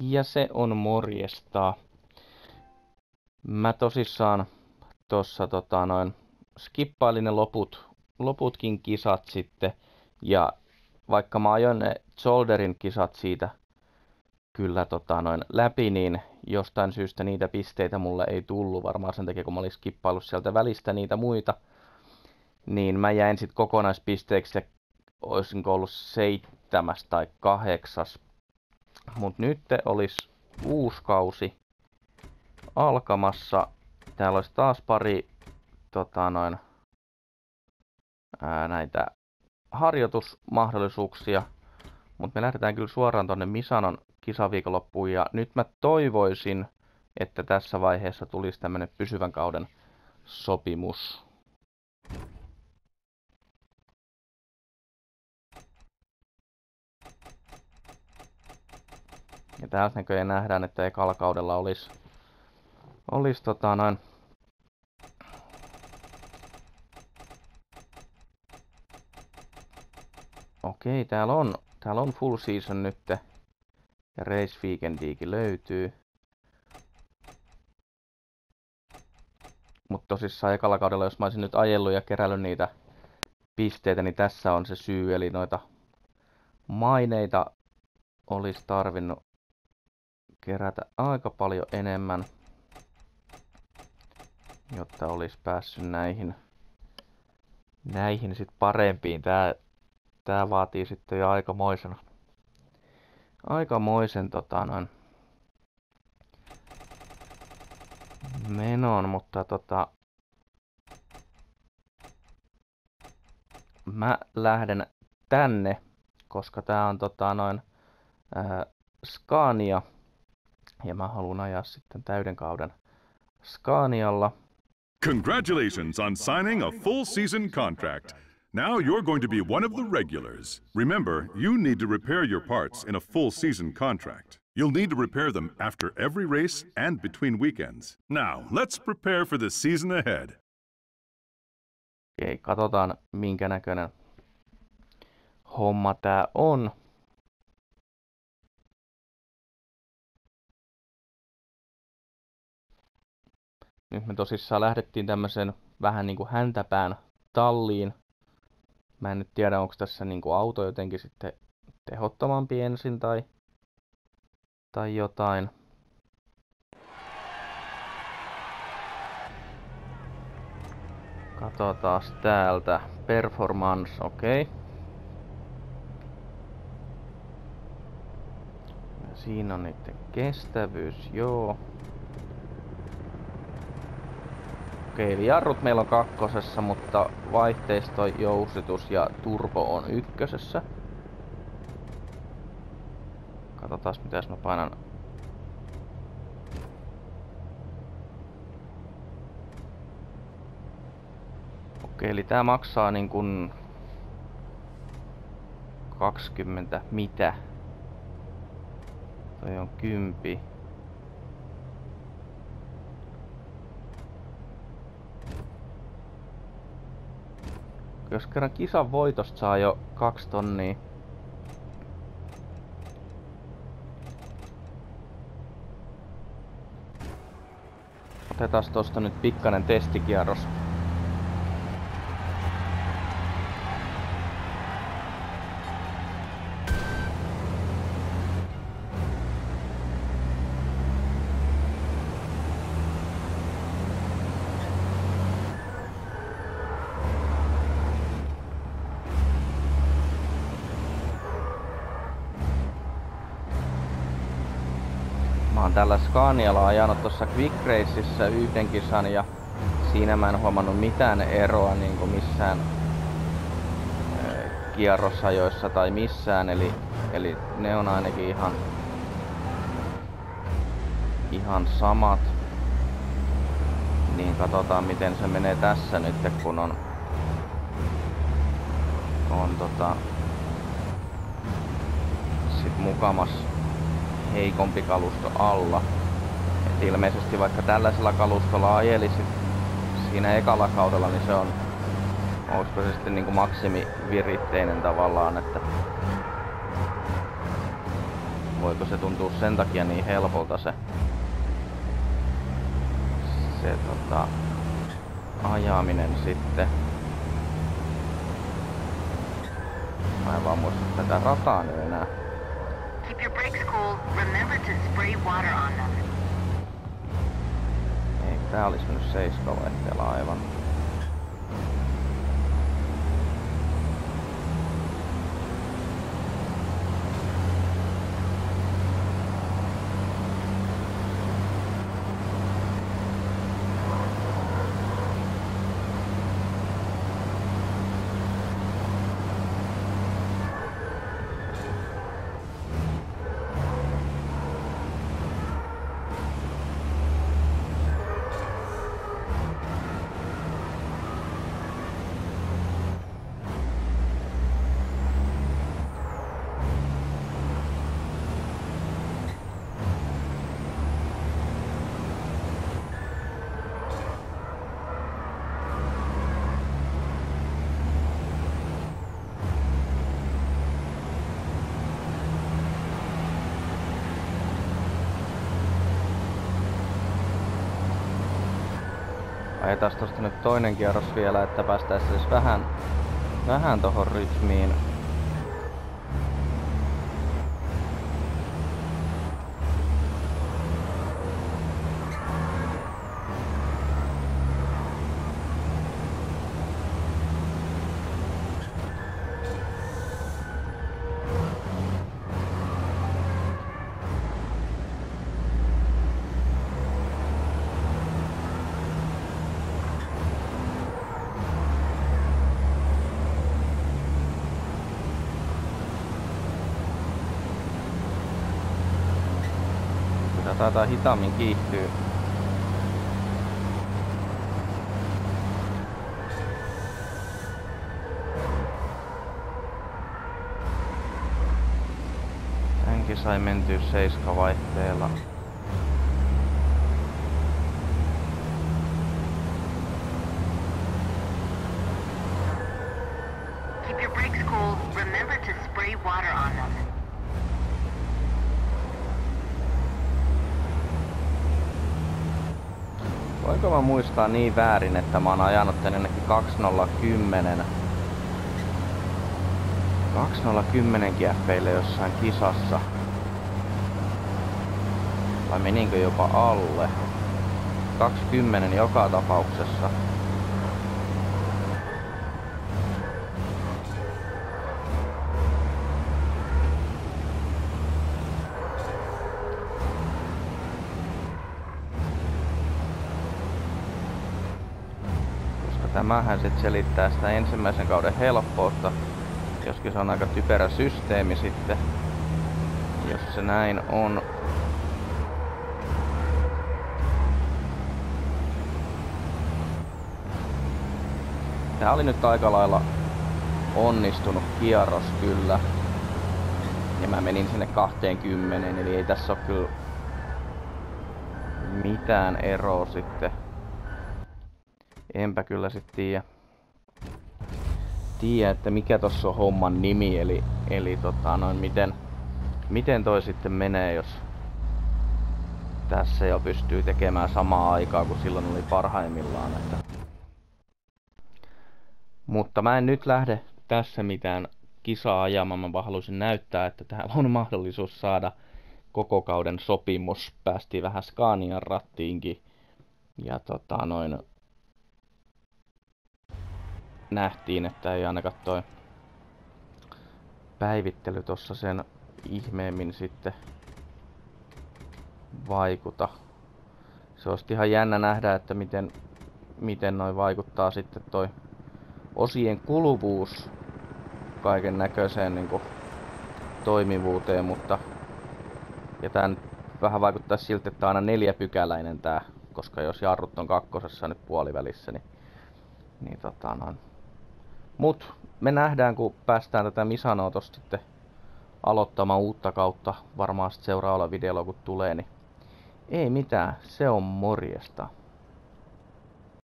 Ja se on morjesta. Mä tosissaan tossa tota noin skippailin ne loput, loputkin kisat sitten. Ja vaikka mä ajoin ne Zolderin kisat siitä kyllä tota noin läpi, niin jostain syystä niitä pisteitä mulle ei tullut. Varmaan sen takia, kun mä olin skippailut sieltä välistä niitä muita. Niin mä jäin sitten kokonaispisteeksi ja olisinko ollut seitsemäs tai kahdeksas. Mut nyt olisi uusi kausi alkamassa. Täällä olisi taas pari tota noin, ää, näitä harjoitusmahdollisuuksia. Mutta me lähdetään kyllä suoraan tonne Misanon kisaviikonloppuun. Ja nyt mä toivoisin, että tässä vaiheessa tulisi tämmönen pysyvän kauden sopimus. Ja täältä näköjään nähdään, että ekalla kaudella olisi, olisi tota noin, Okei, täällä on, täällä on full season nyt. Ja race weekendiikin löytyy. Mutta tosissaan ekalla kaudella, jos mä olisin nyt ajellut ja kerännyt niitä pisteitä, niin tässä on se syy. Eli noita maineita olisi tarvinnut kerätä aika paljon enemmän, jotta olisi päässyt näihin, näihin sit parempiin. Tää, tää vaatii sitten jo aikamoisen, aikamoisen tota noin, menon, mutta tota, mä lähden tänne, koska tää on tota noin äh, Scania ja mä haluan ajaa sitten täyden kauden Scanialla. Congratulations on signing a full season contract. Now you're going to be one of the regulars. Remember, you need to repair your parts in a full season contract. You'll need to repair them after every race and between weekends. Now, let's prepare for the season ahead. Okei, katsotaan minkä näköinen homma tää on. Nyt me tosissaan lähdettiin tämmöisen vähän niin kuin häntäpään talliin. Mä en nyt tiedä, onko tässä niin kuin auto jotenkin sitten tehottomampi ensin tai, tai jotain. Katsotaan täältä. Performance, okei. Okay. Siinä on niiden kestävyys, joo. Okei, eli jarrut meillä on kakkosessa, mutta vaihteisto, jousitus ja turbo on ykkösessä. Katsotaan, mitä mä painan. Okei, eli tää maksaa niin kuin 20 mitä? Toi on 10. Jos kerran kisan voitosta saa jo kaksi tonnia. Otetaan tosta nyt pikkainen testikierros. Oon tällä Scanialla ajanut tuossa Quick Raceissa yhden kisan ja siinä mä en huomannut mitään eroa niin kuin missään kierrosajoissa tai missään, eli, eli ne on ainakin ihan, ihan samat. Niin katsotaan miten se menee tässä nyt, kun on, on tota, sit mukamas heikompi kalusto alla. Et ilmeisesti vaikka tällaisella kalustolla ajelisit siinä ekalla kaudella, niin se on, olisiko se sitten niin kuin maksimiviritteinen tavallaan, että voiko se tuntuu sen takia niin helpolta se, se tota, ajaminen sitten. Mä en vaan muista tätä rataa nyt enää. Keep your brakes cool. Remember to spray water on them. Ei, tää olisi mennyt seiskavaihteella aivan. Ajetaan tosta nyt toinen kierros vielä, että päästäisiin vähän, vähän tohon rytmiin. Kyllä taitaa hitaammin kiihtyy. Tämänkin sai mentyä seiskavaihteella. Keep your brakes cool. Remember to spray water on them. Voinko mä muistaa niin väärin, että mä oon ajanut tän jonnekin 2010 2010 kieppeille jossain kisassa. Vai meninkö jopa alle? 20 joka tapauksessa. Tämähän sit selittää sitä ensimmäisen kauden helppoutta. Joskin se on aika typerä systeemi sitten. Jos se näin on. Tää oli nyt aika lailla onnistunut kierros kyllä. Ja mä menin sinne 20, eli ei tässä ole kyllä mitään eroa sitten. Enpä kyllä sit tiedä, tiedä että mikä tossa on homman nimi, eli, eli tota noin miten, miten toi sitten menee, jos tässä jo pystyy tekemään samaa aikaa kuin silloin oli parhaimmillaan. Että... Mutta mä en nyt lähde tässä mitään kisaa ajamaan, mä vaan halusin näyttää, että täällä on mahdollisuus saada koko kauden sopimus. Päästiin vähän Scanian rattiinkin. Ja tota noin, nähtiin, että ei ainakaan toi päivittely tossa sen ihmeemmin sitten vaikuta. Se olisi ihan jännä nähdä, että miten, miten noin vaikuttaa sitten toi osien kuluvuus kaiken näköiseen niin toimivuuteen, mutta ja tän vähän vaikuttaa siltä, että aina neljäpykäläinen tää, koska jos jarrut on kakkosessa nyt puolivälissä, niin, niin tota noin. Mut me nähdään, kun päästään tätä Misanoa tosta sitten aloittamaan uutta kautta, varmaan sitten seuraavalla videolla kun tulee, niin ei mitään, se on morjesta.